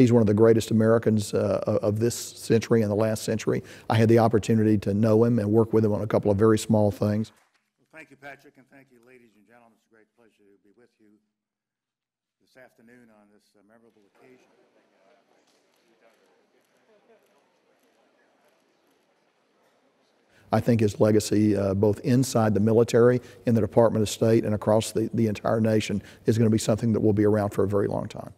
He's one of the greatest Americans uh, of this century and the last century. I had the opportunity to know him and work with him on a couple of very small things. Well, thank you, Patrick, and thank you, ladies and gentlemen. It's a great pleasure to be with you this afternoon on this uh, memorable occasion. I think his legacy, uh, both inside the military, in the Department of State, and across the, the entire nation, is going to be something that will be around for a very long time.